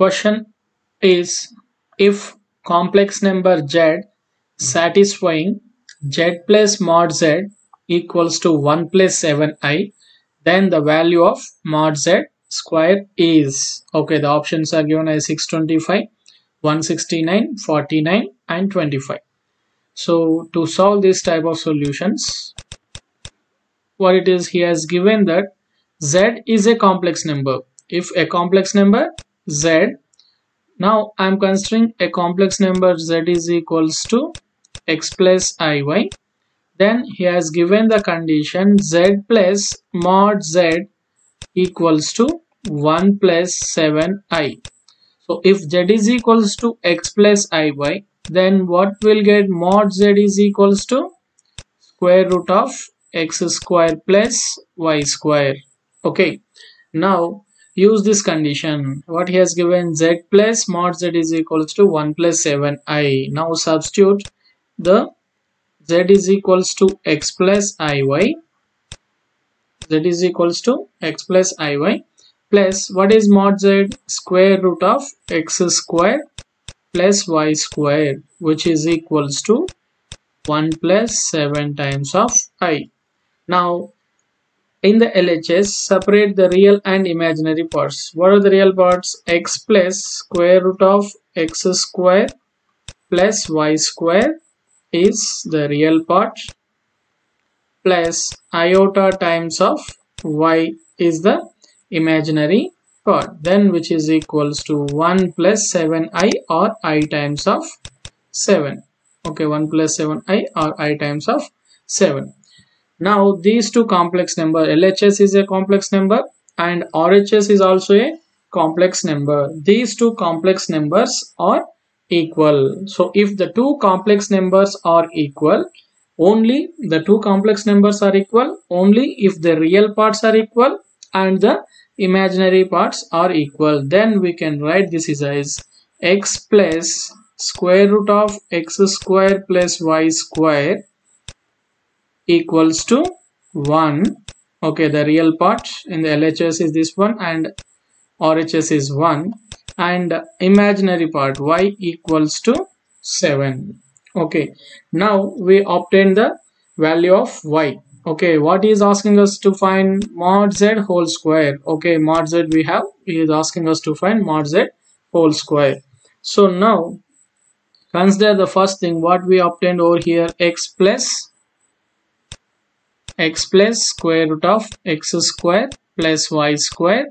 question is if complex number z satisfying z plus mod z equals to 1 plus 7i then the value of mod z square is okay the options are given as 625 169 49 and 25 so to solve this type of solutions what it is he has given that z is a complex number. If a complex number z. Now i'm considering a complex number z is equals to x plus iy then he has given the condition z plus mod z equals to 1 plus 7i so if z is equals to x plus iy then what will get mod z is equals to square root of x square plus y square. Okay. Now use this condition. What he has given z plus mod z is equals to 1 plus 7i now substitute the z is equals to x plus iy z is equals to x plus iy plus what is mod z? Square root of x square plus y square which is equals to 1 plus 7 times of i. Now in the LHS separate the real and imaginary parts. What are the real parts? X plus square root of x square plus y square is the real part plus iota times of y is the imaginary part. Then which is equals to 1 plus 7i or i times of 7 okay 1 plus 7i or i times of 7 now these two complex number LHS is a complex number and RHS is also a complex number. These two complex numbers are equal. So if the two complex numbers are equal only the two complex numbers are equal only if the real parts are equal and the imaginary parts are equal then we can write this as x plus square root of x square plus y square equals to 1 okay the real part in the LHS is this one and RHS is 1 and imaginary part y equals to 7 okay now we obtain the value of y. Okay what is asking us to find mod z whole square? Okay mod z we have he is asking us to find mod z whole square. So now consider the first thing what we obtained over here x plus x plus square root of x square plus y square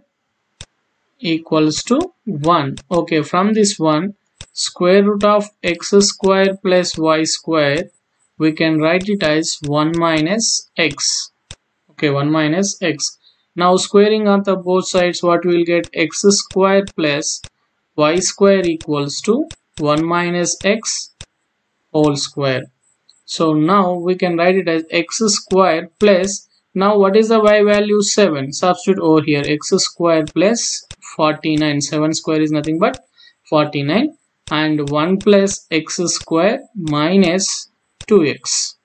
equals to 1 okay from this one square root of x square plus y square we can write it as 1 minus x. Okay 1 minus x. Now squaring on the both sides what we will get? x square plus y square equals to 1 minus x whole square so now we can write it as x square plus now what is the y value? 7 substitute over here x square plus 49 7 square is nothing but 49 and 1 plus x square minus 2x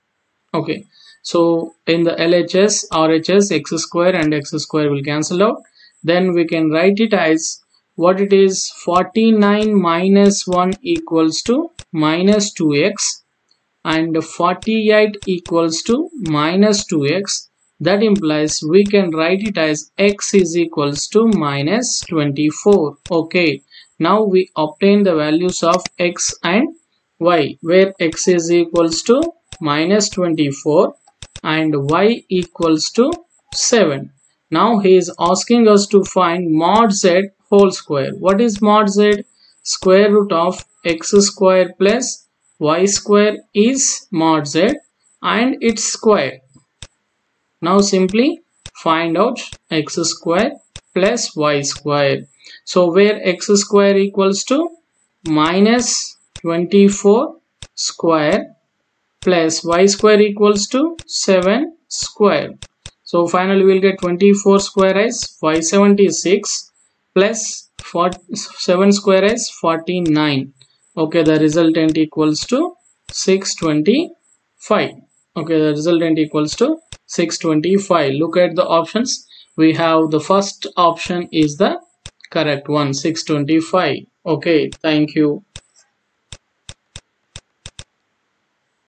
okay. So in the LHS RHS x square and x square will cancel out. Then we can write it as what it is? 49 minus 1 equals to minus 2x and 48 equals to minus 2x that implies we can write it as x is equals to minus 24 okay. Now we obtain the values of x and y where x is equals to minus 24 and y equals to 7 now he is asking us to find mod z whole square. What is mod z? Square root of x square plus y square is mod z and its square. Now simply find out x square plus y square. So where x square equals to minus 24 square plus y square equals to 7 square. So finally we'll get 24 square as 576 plus 7 square as 49 okay the resultant equals to 625 okay the resultant equals to 625 look at the options we have the first option is the Correct. 1 625. Okay. Thank you.